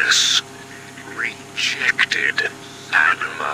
Animus rejected Anima.